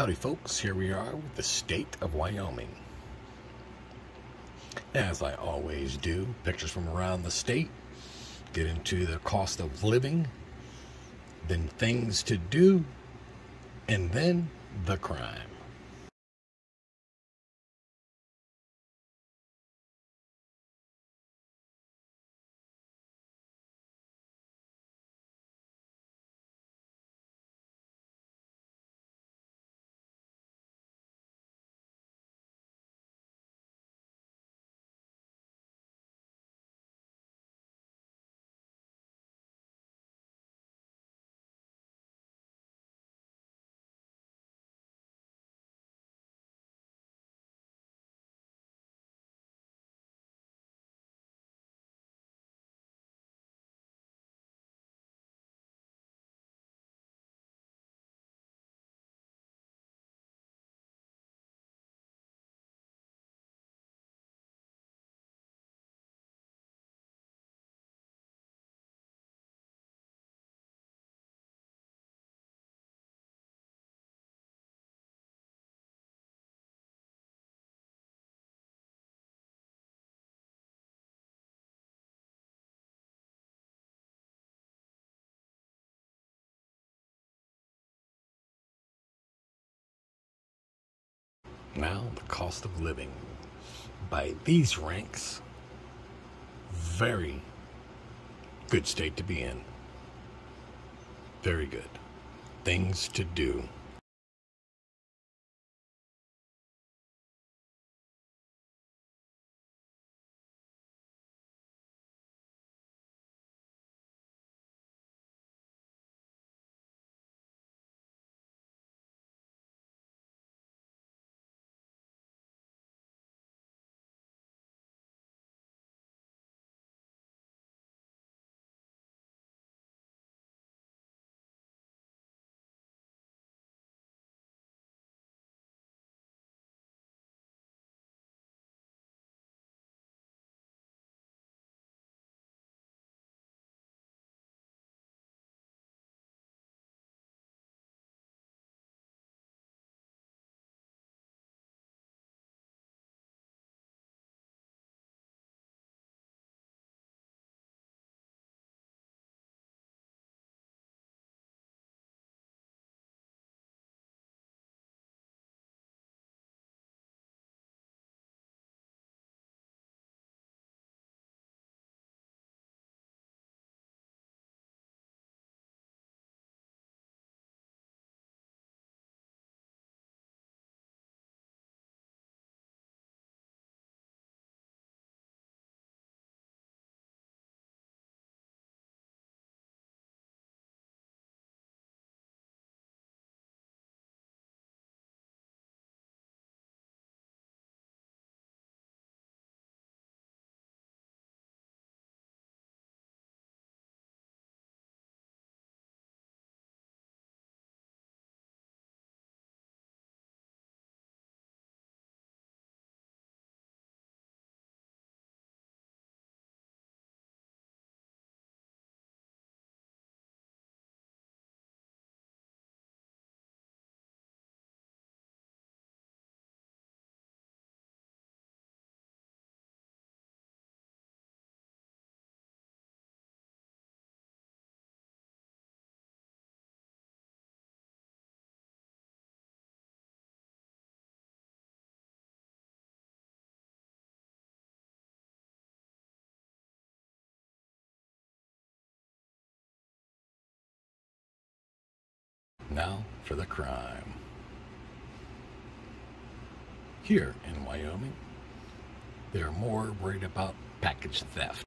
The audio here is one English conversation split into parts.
Howdy, folks. Here we are with the state of Wyoming. As I always do, pictures from around the state, get into the cost of living, then things to do, and then the crime. Now, the cost of living. By these ranks, very good state to be in. Very good. Things to do. Now for the crime. Here in Wyoming, they're more worried about package theft.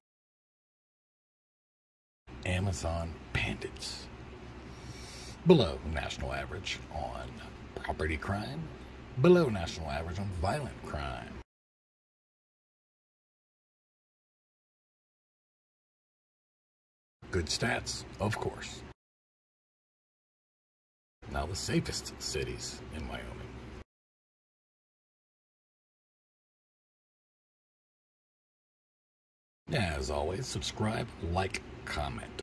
Amazon bandits. Below national average on property crime, below national average on violent crime. Good stats, of course. Now the safest cities in Wyoming. As always, subscribe, like, comment.